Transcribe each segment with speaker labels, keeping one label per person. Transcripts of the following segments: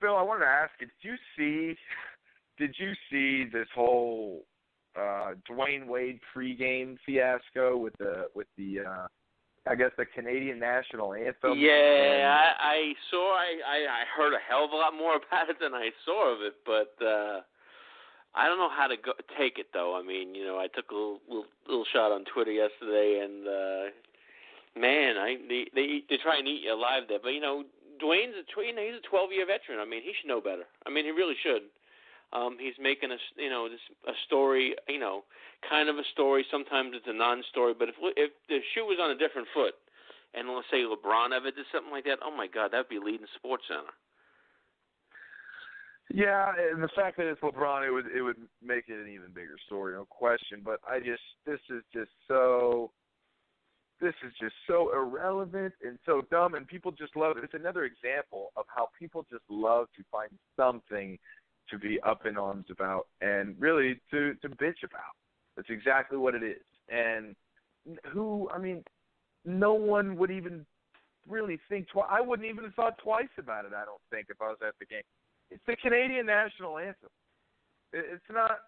Speaker 1: Bill, I wanted to ask you, did you see did you see this whole uh Dwyane Wade pregame fiasco with the with the uh I guess the Canadian national anthem?
Speaker 2: Yeah, I, I saw I, I I heard a hell of a lot more about it than I saw of it, but uh I don't know how to go, take it though. I mean, you know, I took a little, little little shot on Twitter yesterday, and uh man, I they they they try and eat you alive there. But you know, Dwyane's a you know, he's a 12 year veteran. I mean, he should know better. I mean, he really should. Um, he's making a you know this a story, you know, kind of a story. Sometimes it's a non-story. But if if the shoe was on a different foot, and let's say LeBron ever did something like that, oh my God, that'd be leading SportsCenter.
Speaker 1: Yeah, and the fact that it's LeBron, it would it would make it an even bigger story, no question. But I just this is just so this is just so irrelevant and so dumb, and people just love it. It's another example of how people just love to find something to be up in arms about and really to to bitch about. That's exactly what it is. And who, I mean, no one would even really think twice. I wouldn't even have thought twice about it. I don't think if I was at the game. It's the Canadian national anthem. It's not.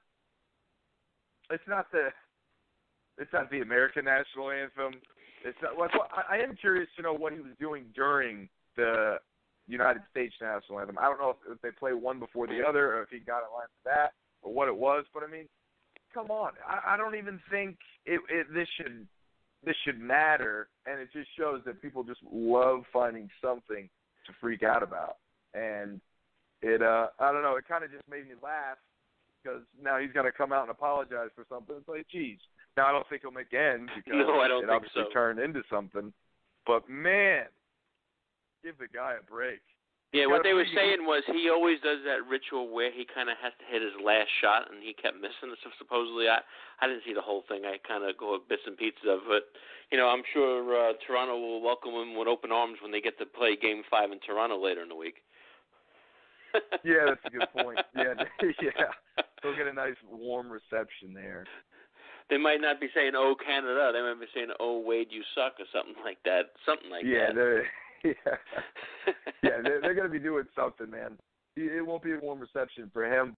Speaker 1: It's not the. It's not the American national anthem. It's not. Like, well, I am curious to know what he was doing during the United States national anthem. I don't know if, they play one before the other, or if he got in line for that, or what it was. But I mean, come on. I, I don't even think it, it. This should. This should matter, and it just shows that people just love finding something to freak out about. And it uh I don't know, it kind of just made me laugh because now he's going to come out and apologize for something. It's like, geez. Now I don't think he'll make ends because
Speaker 2: no, I don't
Speaker 1: it obviously
Speaker 2: so.
Speaker 1: turned into something. But man, give the guy a break.
Speaker 2: Yeah, what they were saying was he always does that ritual where he kind of has to hit his last shot, and he kept missing it. So supposedly, I I didn't see the whole thing. I kind of go bits and pieces of it. You know, I'm sure uh, Toronto will welcome him with open arms when they get to play Game Five in Toronto later in the week.
Speaker 1: Yeah, that's a good point. Yeah, yeah. He'll get a nice warm reception there.
Speaker 2: They might not be saying "Oh Canada," they might be saying "Oh Wade, you suck" or something like that. Something like
Speaker 1: yeah,
Speaker 2: that.
Speaker 1: they're yeah, yeah. They're, they're going to be doing something, man. It it won't be a warm reception for him,